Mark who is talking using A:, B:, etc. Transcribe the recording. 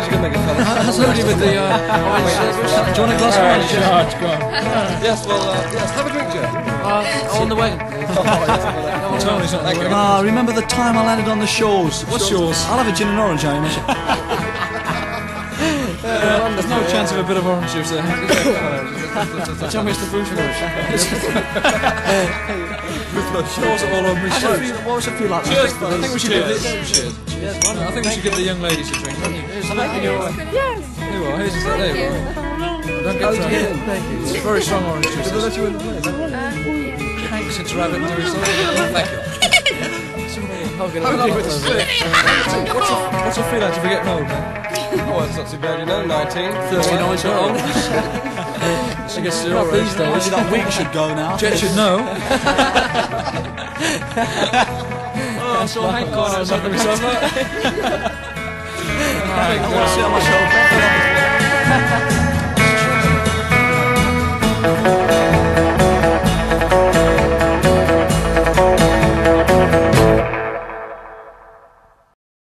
A: glad you can make it, fellas.
B: How's Ludi with the uh, orange? do you want a glass of orange?
C: George, go on.
A: Yes, well, uh, yes, have a drink, Joe.
B: Uh, on the wagon.
C: Tony's not there.
D: Ah, remember the time I landed on the shores?
C: What's yours?
D: I'll have a gin and orange, I
C: There's no chance of a bit of orange juice there. Tell me it's the fruit Pours it all over me shoes.
D: What was it feel like?
C: Cheers, I think we should give this. Cheers. I think we should give the young ladies a drink. don't you? Here's
E: Yes.
C: There you are. Here's the there you are. Don't get drunk.
D: Thank you.
C: It's very strong orange juice.
D: Did they let you in the place?
C: Thanks, it's rabbit doing something. Thank you. What's it, what's it feel like to be getting old, man?
A: Oh, it's not too bad, you know, 19.
B: 39 years old.
C: She gets it all right.
B: These days.
D: That wig should go now.
C: Jet should know.
B: Oh, I saw Hank on it.
C: not gonna be so much.
D: I want to sit on my shoulder.